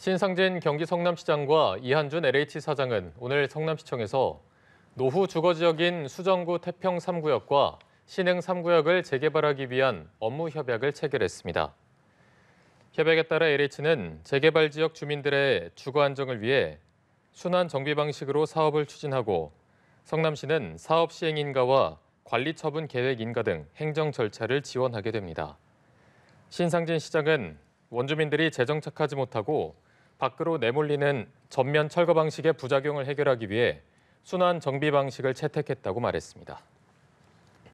신상진 경기 성남시장과 이한준 LH 사장은 오늘 성남시청에서 노후 주거 지역인 수정구 태평 3구역과 신흥 3구역을 재개발하기 위한 업무 협약을 체결했습니다. 협약에 따라 LH는 재개발 지역 주민들의 주거 안정을 위해 순환 정비 방식으로 사업을 추진하고 성남시는 사업 시행 인가와 관리 처분 계획 인가 등 행정 절차를 지원하게 됩니다. 신상진 시장은 원주민들이 재정착하지 못하고 밖으로 내몰리는 전면 철거 방식의 부작용을 해결하기 위해 순환 정비 방식을 채택했다고 말했습니다.